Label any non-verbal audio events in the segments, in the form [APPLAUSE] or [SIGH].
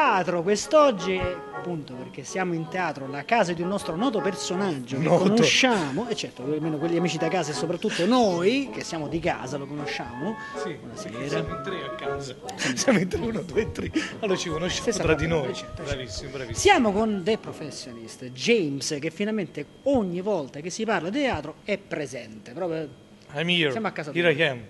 teatro quest'oggi, appunto perché siamo in teatro, la casa di un nostro noto personaggio che Noto. conosciamo, e certo, almeno quelli amici da casa e soprattutto noi che siamo di casa lo conosciamo. Sì, Buonasera. siamo in tre a casa. Siamo in tre, uno, due, tre. Allora ci conosciamo Stessa tra di noi. certo, Bravissimo, bravissimo. Siamo con The Professionist, James, che finalmente ogni volta che si parla di teatro è presente. Proprio I'm here. Siamo a casa Here tua. I am.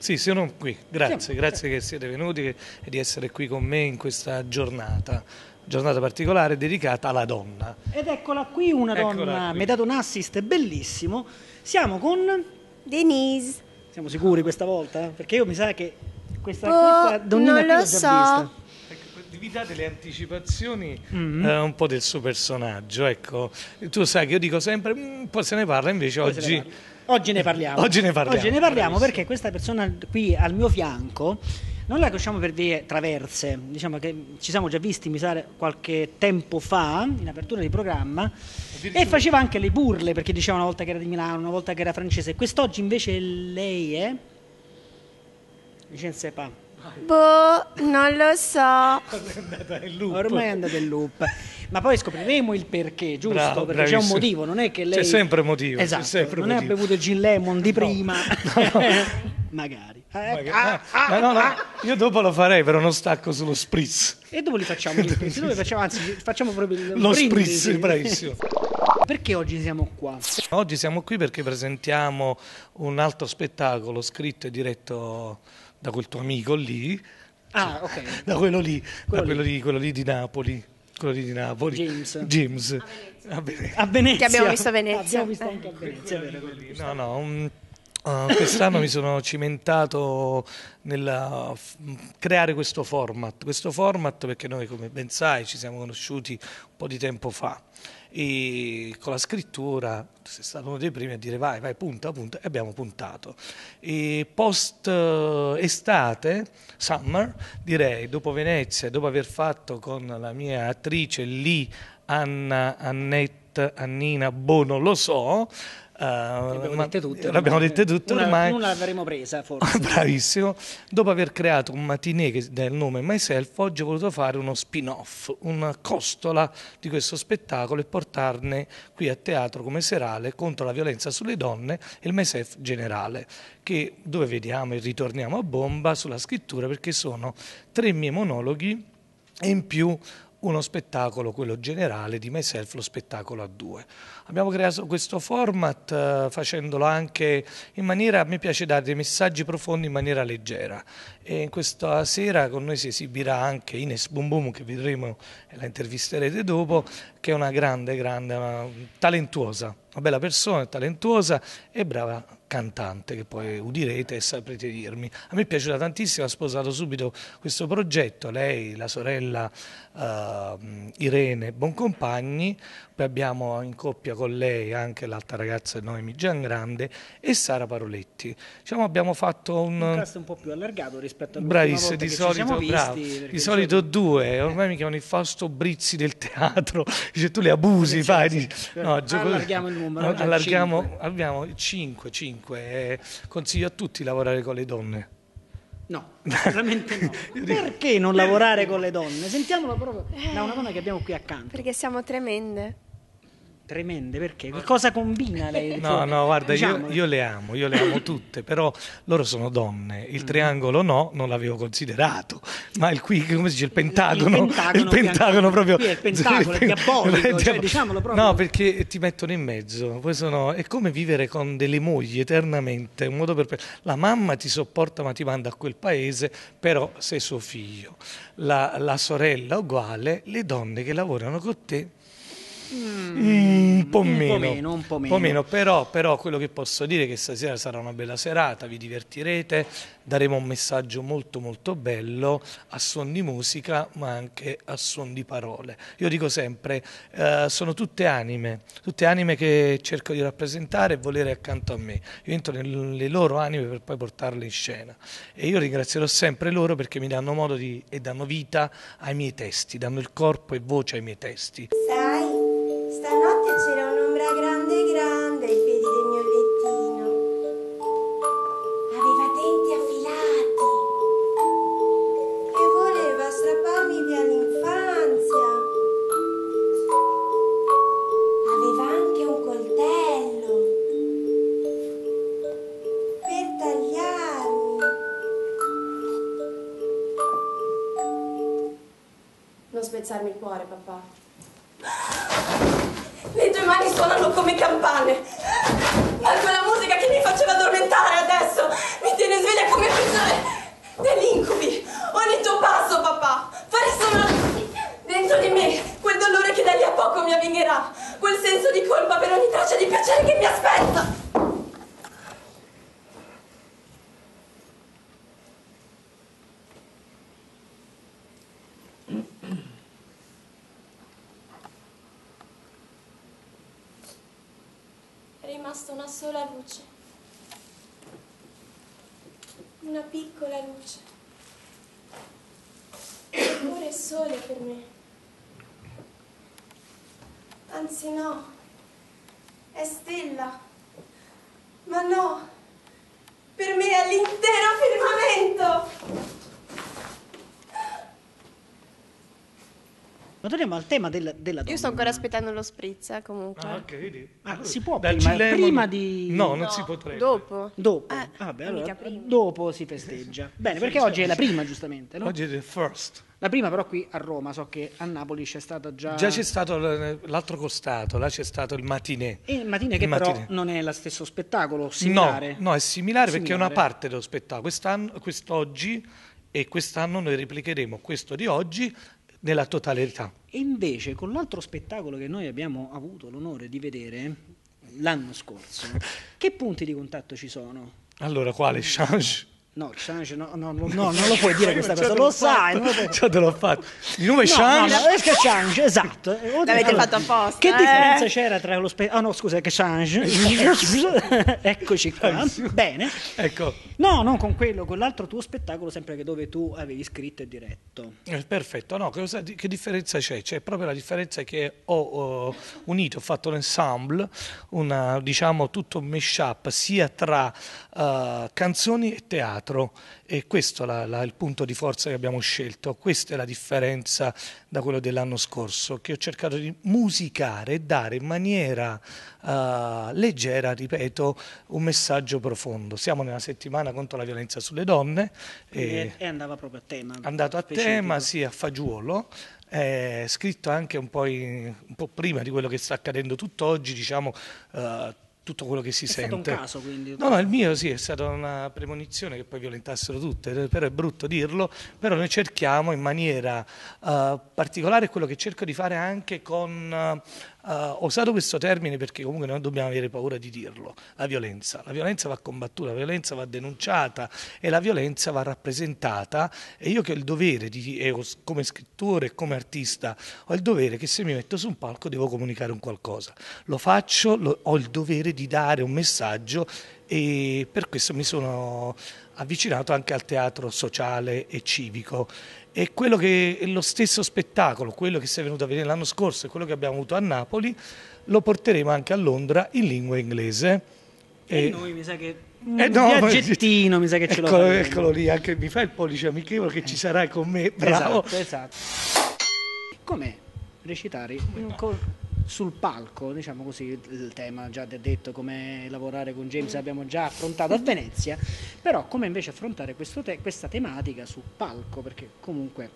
Sì, sono qui. Grazie, grazie che siete venuti e di essere qui con me in questa giornata. Giornata particolare dedicata alla donna. Ed eccola qui una Eccola donna, qui. mi ha dato un assist bellissimo. Siamo con... Denise. Siamo sicuri questa volta? Perché io mi sa che questa, Boh, questa donnina non qui lo so. vista. Ecco, vi date le anticipazioni Mm. eh, un po' del suo personaggio. Ecco, tu sai che io dico sempre, "Mm, poi se ne parla, invece Poi se ne oggi... Oggi ne parliamo. Oggi ne parliamo, Oggi ne parliamo perché questa persona qui al mio fianco non la conosciamo per vie traverse. Diciamo che ci siamo già visti, mi sa, qualche tempo fa in apertura di programma. E faceva anche le burle perché diceva una volta che era di Milano, una volta che era francese. Quest'oggi invece lei è. Je ne sais pas. Boh, non lo so. [LAUGHS] È andata in loop. Ormai è andata in loop. Ma poi scopriremo il perché, giusto? Bravo, perché c'è un bravissimo. motivo, non è che lei. C'è sempre motivo, Esatto, sempre non motivo. è bevuto il gin lemon di prima. [LAUGHS] Magari. Eh, Ma- ah, ma no, no, ah. io dopo lo farei, però non stacco sullo spritz. E dove li facciamo [LAUGHS] gli spritz? Dove facciamo, anzi, facciamo proprio il Lo brindisi. spritz, bravissimo. [LAUGHS] Perché oggi siamo qua? Oggi siamo qui perché presentiamo un altro spettacolo scritto e diretto da quel tuo amico lì, Ah, ok. da quello lì, Quello da quello lì. lì, quello lì di Napoli. Quello di Napoli. James. James. Va bene. A Venezia. Che abbiamo visto a Venezia. Abbiamo visto anche a Venezia. No, no, um, uh, quest'anno mi sono cimentato nel creare questo format, questo format perché noi come ben sai ci siamo conosciuti un po' di tempo fa e con la scrittura sei stato uno dei primi a dire vai, vai, punta, punta e abbiamo puntato. E post uh, estate, summer, direi, dopo Venezia, dopo aver fatto con la mia attrice lì, Anna, Annette, Annina, boh, non lo so, Le abbiamo ma- dette tutte. le abbiamo ormai. dette tutte Una- ormai. Una l'avremo presa, forse. [LAUGHS] Bravissimo. Dopo aver creato un matinee che del nome Myself, oggi ho voluto fare uno spin-off, una costola di questo spettacolo e portarne qui a teatro come serale contro la violenza sulle donne e il Myself generale, che, dove vediamo e ritorniamo a bomba sulla scrittura perché sono tre miei monologhi e in più uno spettacolo, quello generale di Myself, lo spettacolo a due. Abbiamo creato questo format eh, facendolo anche in maniera, me piace dare dei messaggi profondi in maniera leggera e questa sera con noi si esibirà anche Ines Boom Boom che vedremo e la intervisterete dopo, che è una grande, grande, una- talentuosa, una bella persona, talentuosa e brava cantante che poi udirete e saprete dirmi. A me è piaciuta tantissimo, ha sposato subito questo progetto, lei, la sorella eh, Irene Boncompagni, poi abbiamo in coppia con lei anche l'altra ragazza Noemi Giangrande e Sara Paroletti. Diciamo abbiamo fatto Un un... cast un po' più allargato rispetto all'ultima Bravissimo, volta di che ci siamo solito, visti, di solito due, ormai mi chiamano il Fausto Brizzi del teatro, [LAUGHS] dice tu le abusi, Sì, fai, sì, dici, sì. no, gioco- Allarghiamo il numero, no, allarghiamo, cinque. abbiamo 5, 5, consiglio a tutti di lavorare con le donne. No, [LAUGHS] veramente no. Perché non lavorare con le donne? Sentiamolo proprio da una donna che abbiamo qui accanto. Perché siamo tremende. Tremende, perché? Che cosa combina lei? [LAUGHS] No, no, guarda, io, io le amo, io le amo [LAUGHS] tutte, però loro sono donne. Il triangolo no, non l'avevo considerato, ma il qui, come si dice, il pentagono, Il pentagono, il pentagono proprio... qui è il pentagono, è [LAUGHS] diabolico, cioè, diciamolo proprio. No, perché ti mettono in mezzo, poi sono... è come vivere con delle mogli eternamente, un modo per... La mamma ti sopporta ma ti manda a quel paese, però sei suo figlio. La, la sorella uguale, le donne che lavorano con te Mm, un po' un po' meno, meno, un po' meno. però, però quello che posso dire è che stasera sarà una bella serata, vi divertirete, daremo un messaggio molto molto bello a suon di musica ma anche a suon di parole. Io dico sempre, eh, sono tutte anime, tutte anime che cerco di rappresentare e volere accanto a me. Io entro nelle loro anime per poi portarle in scena e io ringrazierò sempre loro perché mi danno modo di, e danno vita ai miei testi, danno il corpo e voce ai miei testi. Non spezzarmi il cuore, papà. Le tue mani suonano come campane. Ma quella musica che mi faceva addormentare adesso mi tiene sveglia come prigione degli incubi. Ogni tuo passo, papà, fa risuonare dentro di me quel dolore che da lì a poco mi avvingherà. Quel senso di colpa per ogni traccia di piacere che mi aspetta. Rimasta una sola luce. Una piccola luce. Eppure è sole per me. Anzi no, è stella. Ma no, per me è l'intero firmamento. Ma torniamo al tema del- della donna. Io sto ancora aspettando lo spritz, eh, comunque. Ah, ok, vedi. Ah, si può Dal prima, Cilemon- prima di... No, non No, si potrebbe. Dopo. Dopo. Eh, Ah, mica allora, dopo si festeggia. Bene, perché oggi è la prima, giustamente, no? Oggi è il first. La prima però qui a Roma, so che a Napoli c'è stata già... Già c'è stato l'altro costato, là c'è stato il matinè. E il mattine che Il però matinè. non è lo stesso spettacolo, similare. No, no, è similare, perché è una Similare. parte dello spettacolo. Quest'anno, quest'oggi e quest'anno noi replicheremo questo di oggi nella totalità. E invece con l'altro spettacolo che noi abbiamo avuto l'onore di vedere l'anno scorso, [LAUGHS] che punti di contatto ci sono? Allora, quale change? No, Change, no, no, no, no, non lo puoi dire [LAUGHS] questa cosa, lo sai, non lo puoi... Già te l'ho fatto. Il nome è No, no, change. no, è Change, esatto. L'avete fatto apposta, Che eh? differenza c'era tra lo spettacolo... Ah no, scusa, è che Change. [LAUGHS] Eccoci qua. Bene. Ecco, No, non con quello, con l'altro tuo spettacolo, sempre che dove tu avevi scritto e diretto. eh, perfetto. No, che, cosa- che differenza c'è? C'è proprio la differenza che ho, unito, ho fatto un ensemble, una, diciamo tutto un mashup sia tra eh, canzoni e teatro e questo è il punto di forza che abbiamo scelto. Questa è la differenza da quello dell'anno scorso, che ho cercato di musicare e dare in maniera eh, leggera, ripeto, un messaggio profondo. Siamo nella settimana contro la violenza sulle donne. E, E, andava proprio a tema. andato a specifico. tema, sì, a fagiolo, è scritto anche un po', in- un po' prima di quello che sta accadendo tutt'oggi, diciamo, eh, tutto quello che si È sente. stato un caso, quindi. No, no, il mio sì, è stata una premonizione che poi violentassero tutte, però è brutto dirlo, però noi cerchiamo in maniera eh, particolare quello che cerco di fare anche con, eh, ho usato questo termine perché comunque non dobbiamo avere paura di dirlo, la violenza. La violenza va combattuta, la violenza va denunciata e la violenza va rappresentata e io che ho il dovere, di, come scrittore e come artista, ho il dovere che se mi metto su un palco devo comunicare un qualcosa. Lo faccio, lo- ho il dovere di dare un messaggio e per questo mi sono avvicinato anche al teatro sociale e civico. E quello che è lo stesso spettacolo, quello che sei venuto a vedere l'anno scorso e quello che abbiamo avuto a Napoli, lo porteremo anche a Londra in lingua inglese. E E- noi mi sa che eh un no, ma- viaggettino mi sa che ce lo eccolo, eccolo lì, anche mi fai il pollice amichevole che ci sarai con me, bravo. Esatto, esatto. Com'è recitare in col- sul palco, diciamo così, il tema già de- detto come lavorare con James abbiamo già affrontato a Venezia, però come invece affrontare questo te- questa tematica sul palco, perché comunque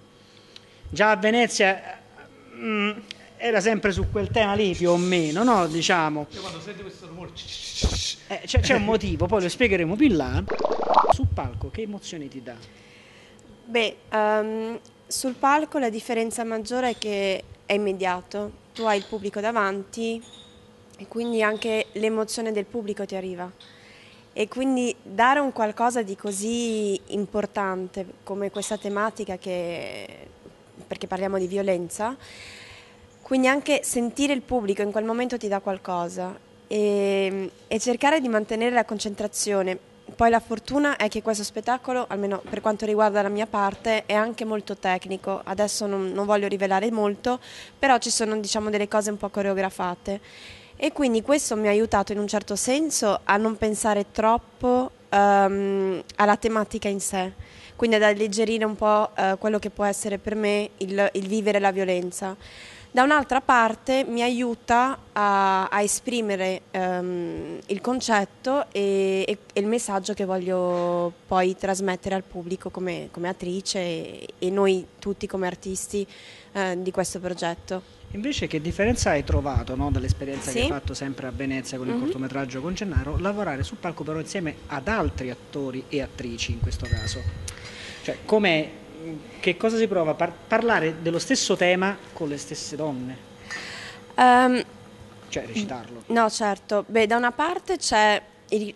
già a Venezia mm, era sempre su quel tema lì più o meno, no? Diciamo. Io quando sento questo rumore, Eh, c'è, c'è un motivo, poi lo spiegheremo più in là. Sul palco che emozioni ti dà? Beh, ehm, sul palco la differenza maggiore è che è immediato, tu hai il pubblico davanti e quindi anche l'emozione del pubblico ti arriva. E quindi dare un qualcosa di così importante come questa tematica che, perché parliamo di violenza, quindi anche sentire il pubblico in quel momento ti dà qualcosa e, e cercare di mantenere la concentrazione. Poi la fortuna è che questo spettacolo, almeno per quanto riguarda la mia parte, è anche molto tecnico. Adesso non, non voglio rivelare molto, però ci sono diciamo, delle cose un po' coreografate e quindi questo mi ha aiutato in un certo senso a non pensare troppo um, alla tematica in sé, quindi ad alleggerire un po' uh, quello che può essere per me il, il vivere la violenza. Da un'altra parte mi aiuta a, a esprimere um, il concetto e, e, e, il messaggio che voglio poi trasmettere al pubblico come, come attrice e, e, noi tutti come artisti uh, di questo progetto. Invece che differenza hai trovato no, dall'esperienza Sì. che hai fatto sempre a Venezia con il Mhm. cortometraggio con Gennaro, lavorare sul palco però insieme ad altri attori e attrici in questo caso? Cioè, com'è, che cosa si prova par- parlare dello stesso tema con le stesse donne? Um, Cioè, recitarlo. No, certo. Beh, da una parte c'è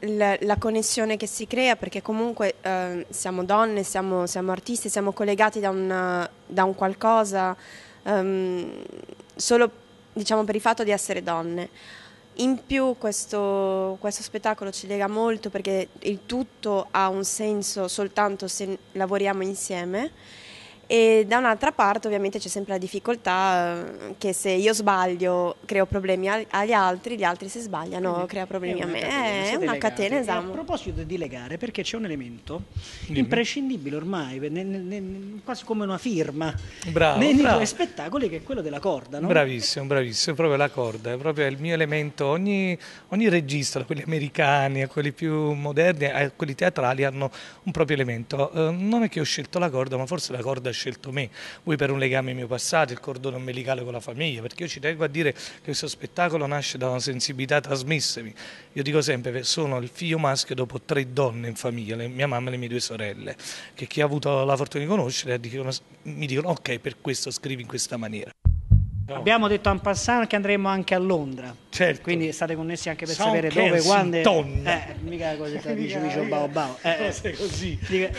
la connessione che si crea perché comunque eh, siamo donne, siamo, siamo artisti, siamo collegati da un, da un qualcosa ehm, solo diciamo per il fatto di essere donne. In più questo, questo spettacolo ci lega molto perché il tutto ha un senso soltanto se lavoriamo insieme e da un'altra parte ovviamente c'è sempre la difficoltà eh, che se io sbaglio creo problemi agli altri, gli altri se sbagliano Quindi crea problemi a me. catena, È una catena, esatto. A proposito di legare, perché c'è un elemento Dimmi. imprescindibile ormai, nel- nel- nel- quasi come una firma, Bravo, nei, bravo. tuoi spettacoli, che è quello della corda, no? Bravissimo, bravissimo, è proprio la corda, è proprio il mio elemento. Ogni, ogni regista, da quelli americani a quelli più moderni, a quelli teatrali, hanno un proprio elemento. Eh, non è che ho scelto la corda, ma forse la corda scelto me. Voi per un legame mio passato, il cordone ombelicale con la famiglia, perché io ci tengo a dire che questo spettacolo nasce da una sensibilità trasmessemi. Io dico sempre, sono il figlio maschio dopo tre donne in famiglia, le- mia mamma e le mie due sorelle, che chi ha avuto la fortuna di conoscere mi dicono ok, per questo scrivi in questa maniera. Abbiamo detto en passant che andremo anche a Londra. Certo. Quindi state connessi anche per South sapere dove, quando. Eh, mica [LAUGHS] cose da dice Vicio Bao Bao. Eh, eh. Cose così. Dica-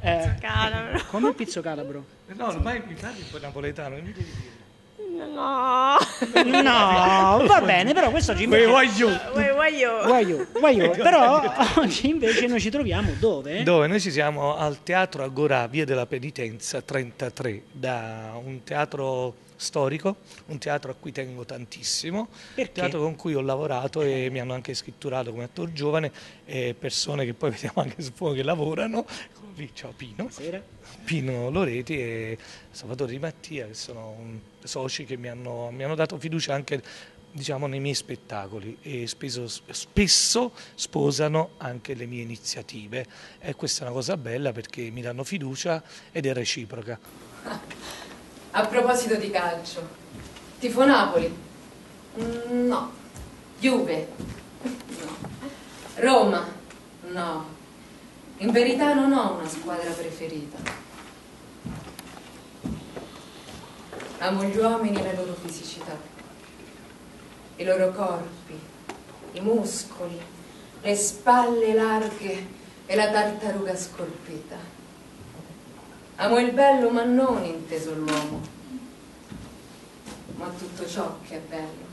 eh, calabro. come il pizzo calabro? No, ormai mi parli un po' napoletano, non mi devi dire. No. No, va bene, però questo invece. voglio. Vuoi, vuoi io? You? Why you? Però oggi invece noi ci troviamo dove? Dove noi ci siamo al Teatro Agorà, via della Penitenza 33, da un teatro storico, un teatro a cui tengo tantissimo, Perché? teatro con cui ho lavorato e mi hanno anche scritturato come attore giovane, e persone che poi [LAUGHS] vediamo anche su fuoco che lavorano, ciao Pino, Buonasera. Pino Loreti e Salvatore Di Mattia, che sono soci che mi hanno, mi hanno dato fiducia anche diciamo, nei miei spettacoli e spesso, spesso sposano anche le mie iniziative e questa è una cosa bella perché mi danno fiducia ed è reciproca. [LAUGHS] A proposito di calcio, tifo Napoli? No. Juve? No. Roma? No. In verità non ho una squadra preferita. Amo gli uomini e la loro fisicità, i loro corpi, i muscoli, le spalle larghe e la tartaruga scolpita. Amo il bello ma non inteso l'uomo, ma tutto ciò che è bello.